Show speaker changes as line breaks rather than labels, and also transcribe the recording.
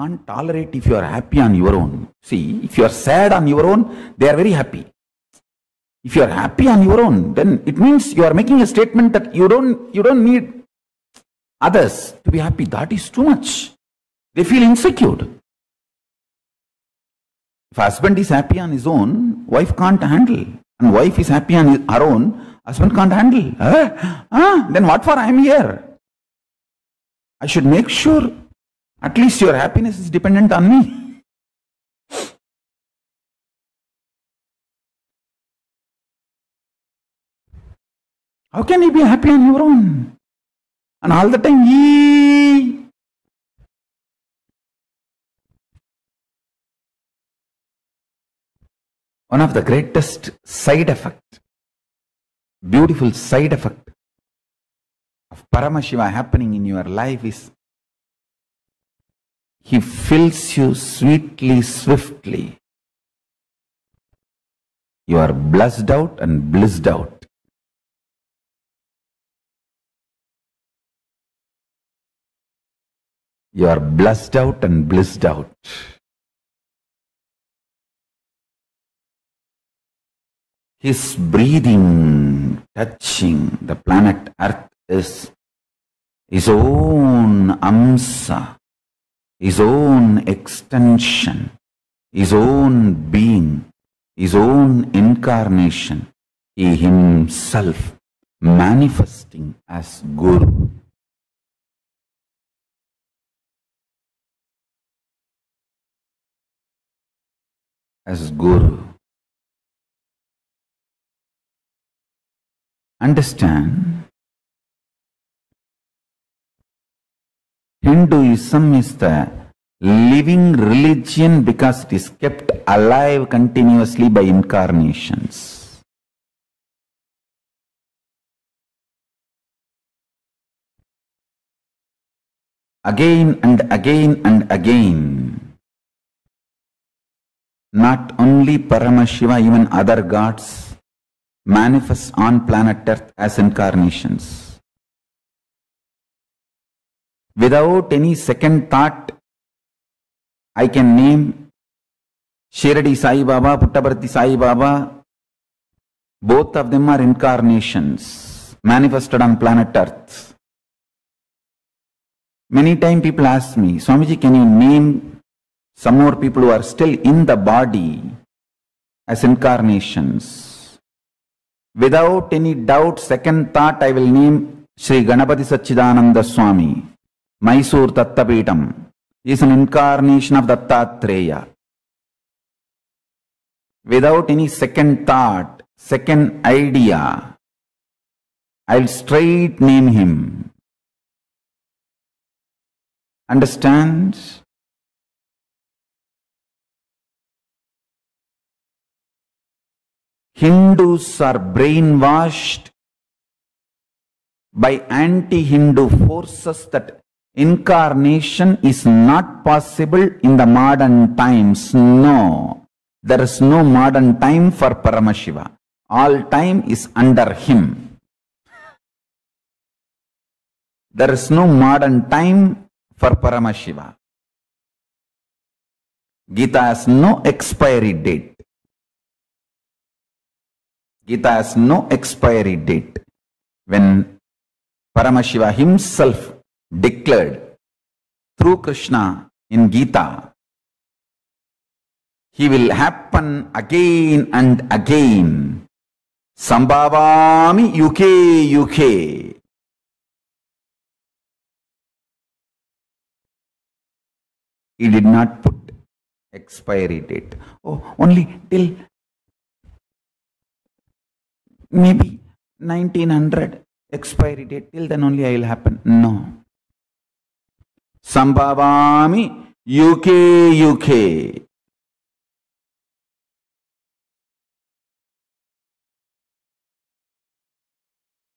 can't tolerate if you are happy on your own. See, if you are sad on your own, they are very happy. If you are happy on your own, then it means you are making a statement that you don't, you don't need others to be happy. That is too much. They feel insecure. If husband is happy on his own, wife can't handle. And wife is happy on his- her own, husband can't handle. Ah, ah, then what for I am here? I should make sure at least your happiness is dependent on me. How can you be happy on your own? And all the time, ye. One of the greatest side effect, beautiful side effect of Paramashiva happening in your life is he fills you sweetly, swiftly. You are blessed out and blissed out. You are blessed out and blissed out. His breathing, touching the planet Earth is his own amsa, his own extension, his own being, his own incarnation, he himself manifesting as Guru. As Guru. Understand? Hinduism is the living religion because it is kept alive continuously by incarnations. Again and again and again. Not only Paramashiva, even other gods manifest on planet Earth as incarnations. Without any second thought, I can name Shirdi Sai Baba, Puttaparthi Sai Baba. Both of them are incarnations manifested on planet Earth. Many times people ask me, Swamiji, can you name some more people who are still in the body as incarnations? Without any doubt, second thought, I will name Sri Ganapati Sachidananda Swami, Mysore Dattapeetam. He is an incarnation of Dattatreya. Without any second thought, second idea, I'll straight name him. Understand? Hindus are brainwashed by anti-Hindu forces that incarnation is not possible in the modern times. No, there is no modern time for Paramashiva. All time is under him. There is no modern time for Paramashiva. Gita has no expiry date. Gita has no expiry date. When Paramashiva himself declared through Krishna in Gita, he will happen again and again. Sambhavami yuge yuge. He did not put expiry date. Oh, only till maybe 1900 expiry date. Till then only I will happen. No. Sambhavami yuge yuge.